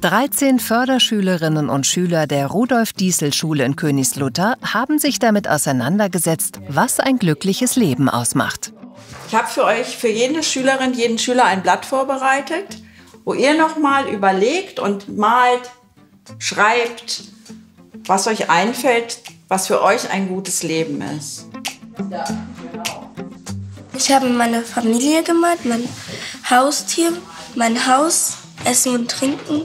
13 Förderschülerinnen und Schüler der Rudolf-Diesel-Schule in Königslutter haben sich damit auseinandergesetzt, was ein glückliches Leben ausmacht. Ich habe für euch, für jede Schülerin, jeden Schüler ein Blatt vorbereitet, wo ihr nochmal überlegt und malt, schreibt, was euch einfällt, was für euch ein gutes Leben ist. Ich habe meine Familie gemalt, mein Haustier, mein Haus, Essen und Trinken,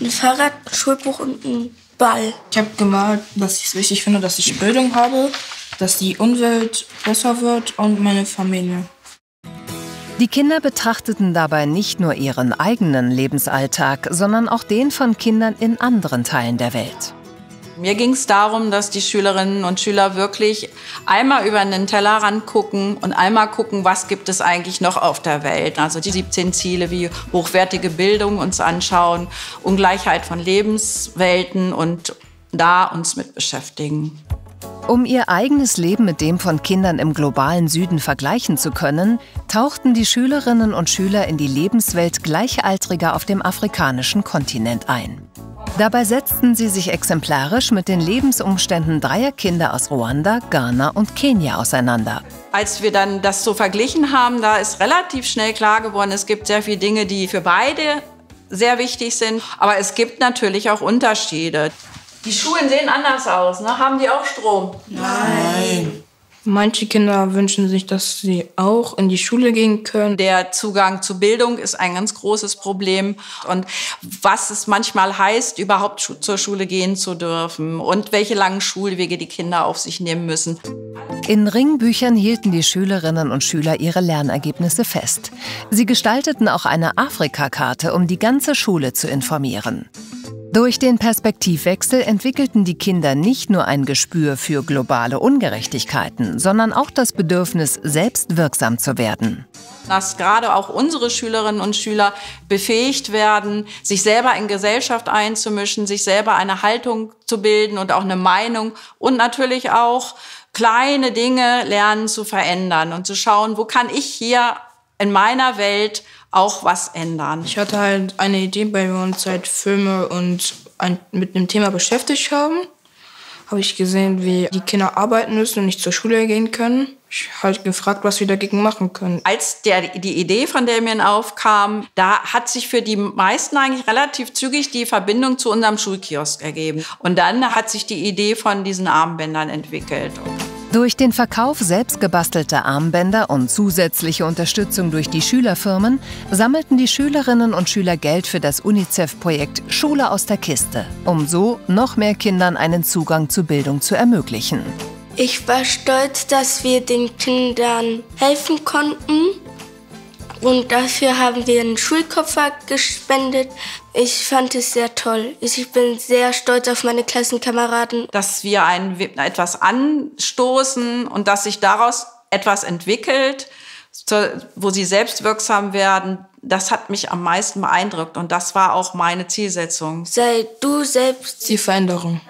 ein Fahrrad, ein Schulbuch und ein Ball. Ich habe gemalt, dass ich es wichtig finde, dass ich Bildung habe, dass die Umwelt besser wird und meine Familie. Die Kinder betrachteten dabei nicht nur ihren eigenen Lebensalltag, sondern auch den von Kindern in anderen Teilen der Welt. Mir ging es darum, dass die Schülerinnen und Schüler wirklich einmal über einen Tellerrand gucken und einmal gucken, was gibt es eigentlich noch auf der Welt. Also die 17 Ziele wie hochwertige Bildung uns anschauen, Ungleichheit von Lebenswelten und da uns mit beschäftigen. Um ihr eigenes Leben mit dem von Kindern im globalen Süden vergleichen zu können, tauchten die Schülerinnen und Schüler in die Lebenswelt Gleichaltriger auf dem afrikanischen Kontinent ein. Dabei setzten sie sich exemplarisch mit den Lebensumständen dreier Kinder aus Ruanda, Ghana und Kenia auseinander. Als wir dann das so verglichen haben, da ist relativ schnell klar geworden, es gibt sehr viele Dinge, die für beide sehr wichtig sind. Aber es gibt natürlich auch Unterschiede. Die Schulen sehen anders aus, ne? Haben die auch Strom? Nein. Manche Kinder wünschen sich, dass sie auch in die Schule gehen können. Der Zugang zu Bildung ist ein ganz großes Problem. Und was es manchmal heißt, überhaupt zur Schule gehen zu dürfen und welche langen Schulwege die Kinder auf sich nehmen müssen. In Ringbüchern hielten die Schülerinnen und Schüler ihre Lernergebnisse fest. Sie gestalteten auch eine Afrikakarte, um die ganze Schule zu informieren. Durch den Perspektivwechsel entwickelten die Kinder nicht nur ein Gespür für globale Ungerechtigkeiten, sondern auch das Bedürfnis, selbst wirksam zu werden. Dass gerade auch unsere Schülerinnen und Schüler befähigt werden, sich selber in Gesellschaft einzumischen, sich selber eine Haltung zu bilden und auch eine Meinung und natürlich auch kleine Dinge lernen zu verändern und zu schauen, wo kann ich hier in meiner Welt auch was ändern. Ich hatte halt eine Idee, weil wir uns halt Filme und ein, mit einem Thema beschäftigt haben. Habe ich gesehen, wie die Kinder arbeiten müssen und nicht zur Schule gehen können. Ich habe halt gefragt, was wir dagegen machen können. Als der, die Idee von Damien aufkam, da hat sich für die meisten eigentlich relativ zügig die Verbindung zu unserem Schulkiosk ergeben. Und dann hat sich die Idee von diesen Armbändern entwickelt. Durch den Verkauf selbstgebastelter Armbänder und zusätzliche Unterstützung durch die Schülerfirmen sammelten die Schülerinnen und Schüler Geld für das UNICEF-Projekt Schule aus der Kiste, um so noch mehr Kindern einen Zugang zu Bildung zu ermöglichen. Ich war stolz, dass wir den Kindern helfen konnten und dafür haben wir einen Schulkoffer gespendet. Ich fand es sehr toll. Ich bin sehr stolz auf meine Klassenkameraden. Dass wir ein, etwas anstoßen und dass sich daraus etwas entwickelt, wo sie selbstwirksam werden, das hat mich am meisten beeindruckt und das war auch meine Zielsetzung. Sei du selbst die Veränderung.